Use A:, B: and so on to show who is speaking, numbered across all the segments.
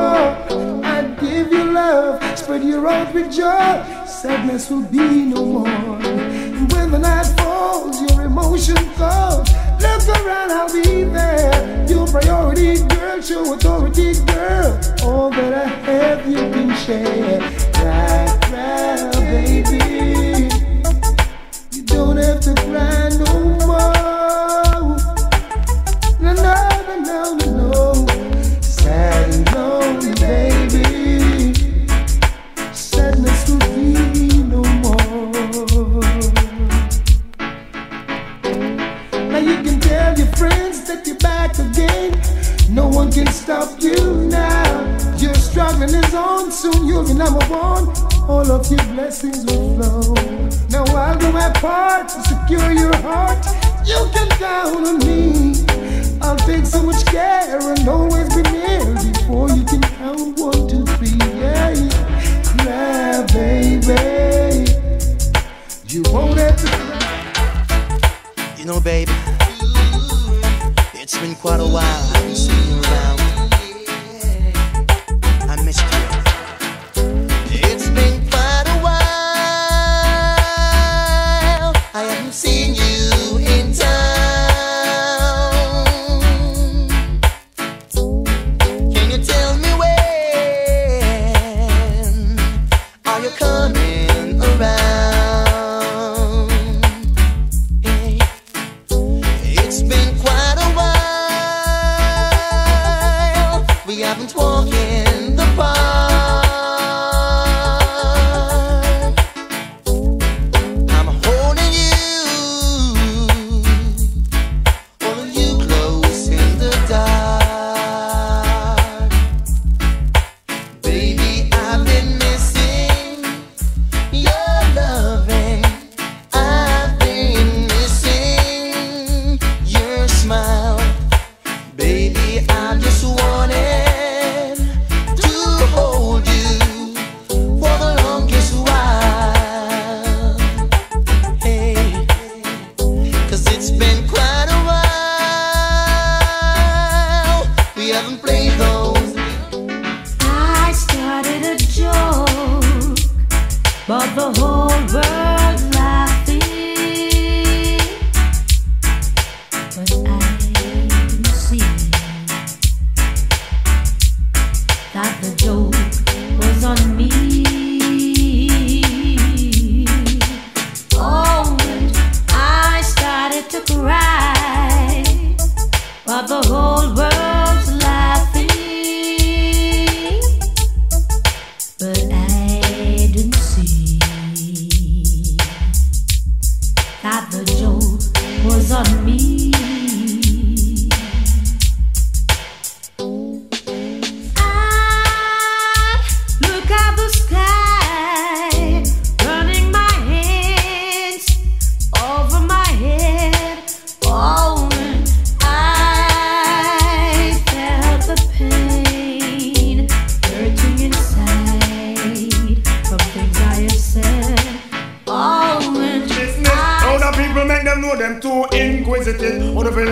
A: before. I'd give you love, spread your out with joy. Sadness will be no more. When the night falls, your emotion calls. Look around, I'll be there. Your priority, girl, show authority, girl. All that I have, you can share. Be number one. All of your blessings will flow. Now I'll do my part to secure your heart. You can count on me. I'll take so much care and always be near before you can count one, two, three. Yeah,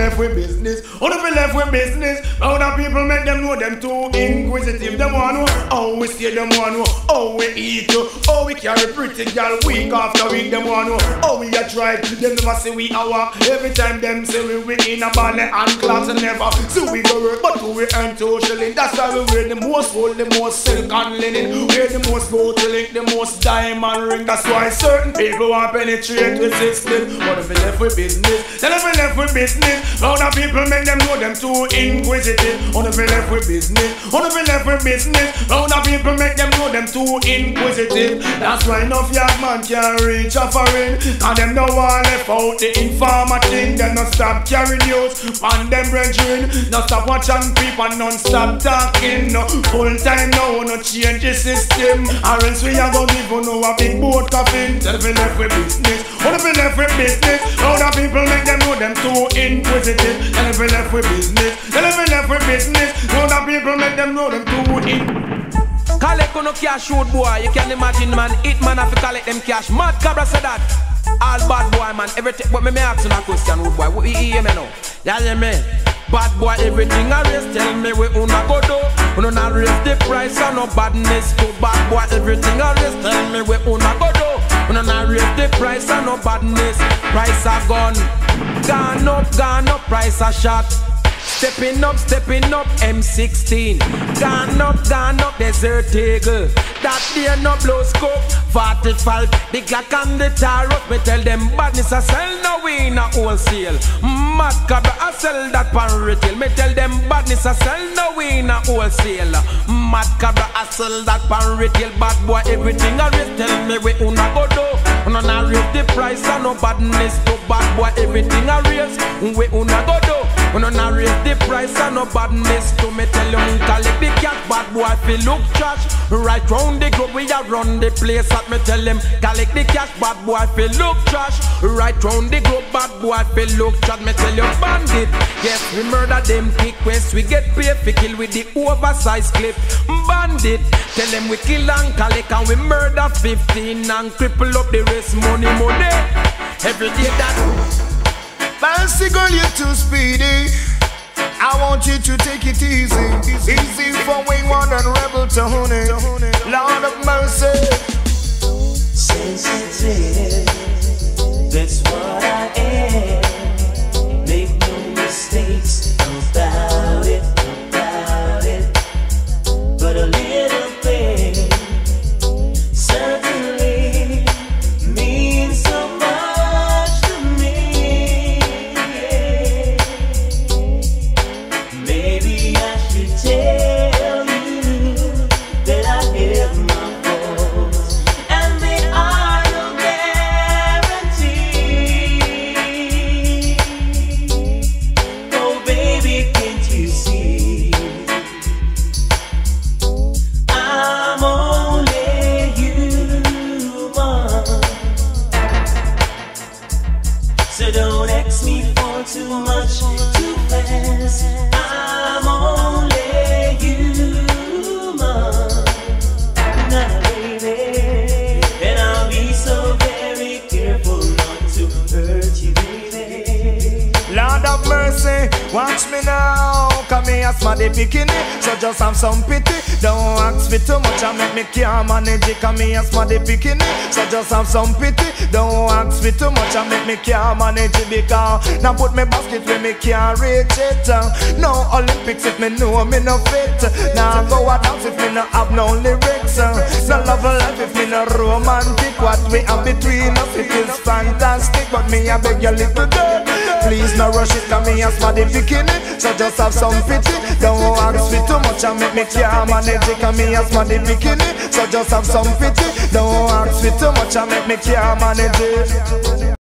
A: left with business? How the feel left with business? How the people make them know them too inquisitive? Them want how we stay, them want how we eat, uh, how we carry pretty girl week after week. Them want know how we a try. Them never say we our. Every time them say we we in a ballet and class and never. So we go work, but who we earn two shilling. That's why we wear the most gold, the most silk and linen. Wear the most gold to link, the most diamond ring. That's why certain people want penetrate with system. But if we left with business, then if we left with business, how the people make them know them too inquisitive. If we left with business, if we left with business, how the people make them know them too inquisitive. That's why enough young man can't reach a foreign. And them no want left out the informer thing. Them no stop carrying news on them brethren. No stop watching people non-stop talking. No full time now, no change the system. Or else we are gonna even know a big boat coffin. Tell we left with business, how if we left with business, how the people make them know them too inquisitive. Tell if we left with business, tell if we left with business, how the people make them know them too in.
B: Collect no cash shoot boy, you can imagine man, it man have to collect them cash. Mad Cobra said that. All bad boy man, everything. But me me ask you a question, rude boy. What you hear me now? You hear me? Bad boy, everything I raise. Tell me where una go do. We don't raise the price and no badness to bad boy. Everything I raise, tell me where una go do. We don't the price and no badness. Price a gone, gone up, gone up. Price a shot. Stepping up, stepping up, M16. Gone up, gone up, Desert Eagle. That there no blow scope. 45, the Glock and the tarot. Me tell them badness I sell no we a wholesale. Mad I sell that pan retail. Me tell them badness I sell no we a wholesale. Mad Cobra I sell that pan retail. Bad boy everything I. Tell me we una go do. Una na raise the price and no badness to bad boy everything I raise. We una go do. Una na raise the price and no badness to me. Tell you collect the cash bad boy feel look trash. Right round the globe we a run the place at me. Tell him collect the cash bad boy feel look trash. Right round the globe bad boy feel look trash. Me tell you bandit yes we murder them quick. Quest we get paid for kill with the oversized clip. Bandit tell them we kill and collect and we murder 15 and cripple up the rest money money. Every day that
C: Fancy girl, you're too speedy. I want you to take it easy. Easy for wayward and rebel to honey. Lord of mercy. Watch me now. Come here, smarty bikini. So just have some pity. Don't ask for too much and make me can't manage it. Come here, smarty bikini. So just have some pity. Don't for too much and make me can't manage it. Because now put me basket where me can't reach it. No Olympics if me know me no fit. Now go a dance if me no have no lyrics. No love life if me no romantic. What we have between us it is fantastic. But me I beg you little girl. Please no rush it, come here, smarty bikini. So just have some pity. Don't ask for too much and make me can't manage it. Come here, smarty bikini. So just have some pity. Don't ask for too much and make me can't manage it.